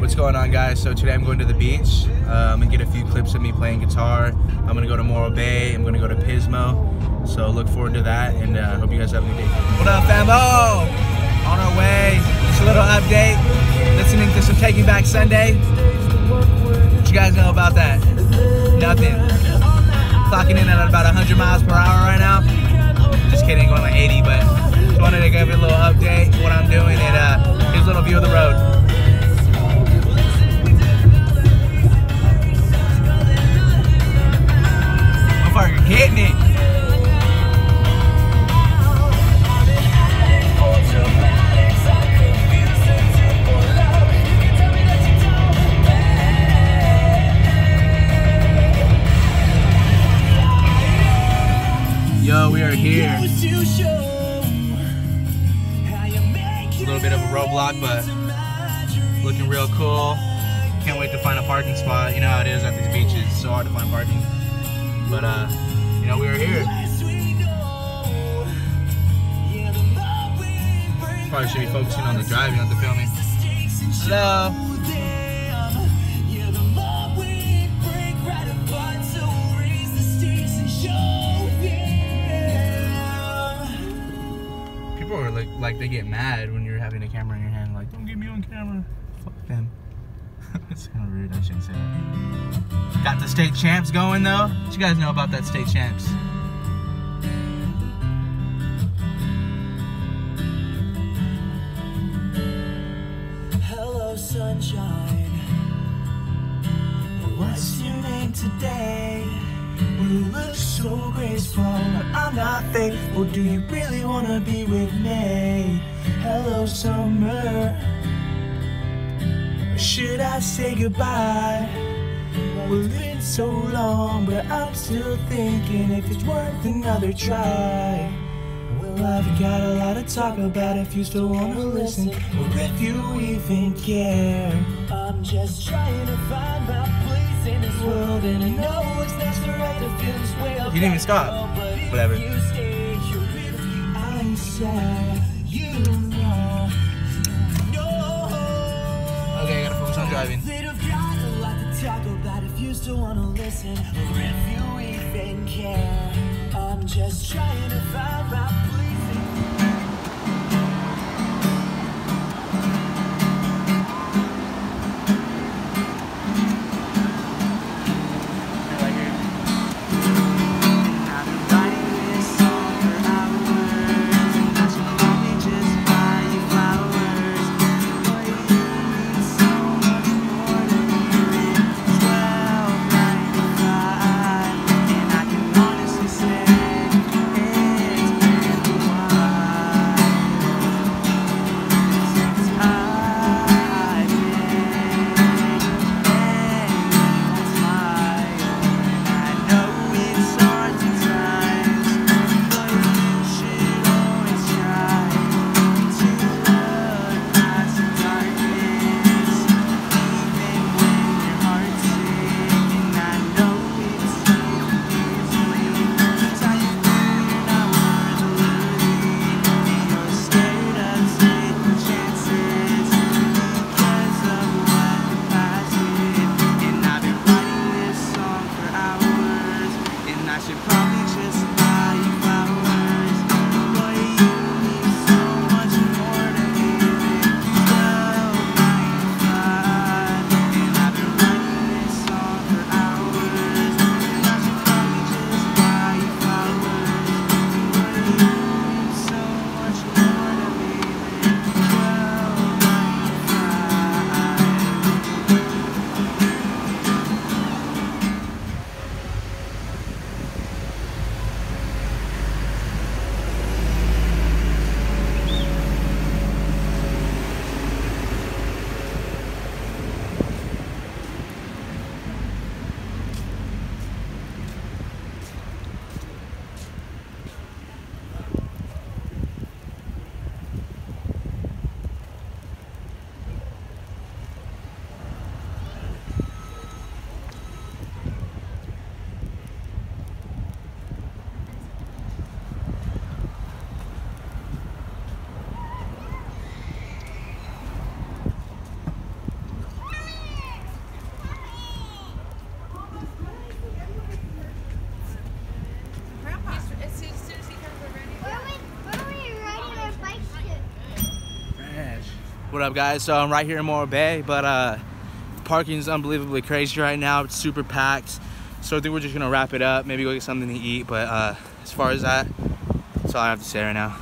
What's going on guys? So today I'm going to the beach. I'm gonna get a few clips of me playing guitar. I'm gonna go to Morro Bay. I'm gonna go to Pismo. So look forward to that and uh, hope you guys have a good day. What up famo? On our way. Just a little update. Listening to some Taking Back Sunday. What you guys know about that? Nothing. Clocking in at about 100 miles per hour right now. Just kidding, going like 80, but just wanted to give you a little update what I'm doing and uh, here's a little view of the road. Yo, here. A little bit of a roadblock, but looking real cool. Can't wait to find a parking spot. You know how it is at these beaches. It's so hard to find parking. But uh, you know, we are here. Probably should be focusing on the driving, not the filming. Hello. Like, like they get mad when you're having a camera in your hand. Like, don't get me on camera. Fuck them. That's kind of rude. I shouldn't say that. Got the state champs going though. What you guys know about that state champs? Hello, sunshine. What's your name today? You look so graceful, but I'm not faithful. Do you really wanna be with me? Hello, summer. Or should I say goodbye? It's been so long, but I'm still thinking if it's worth another try. Well, I've got a lot to talk about if you still wanna listen, or if you even care. I'm just trying to find my in this world, and I know it's not the right to feel this way. You didn't even stop. Whatever. You stay here with me, I'm sad. You know, no. Okay, I gotta focus on driving. That I've got a lot to talk about if you still wanna listen, or if you even care. I'm just trying to find my place. What up, guys? So I'm right here in Morro Bay, but uh, parking is unbelievably crazy right now. It's super packed. So I think we're just gonna wrap it up, maybe go get something to eat. But uh, as far as that, that's all I have to say right now.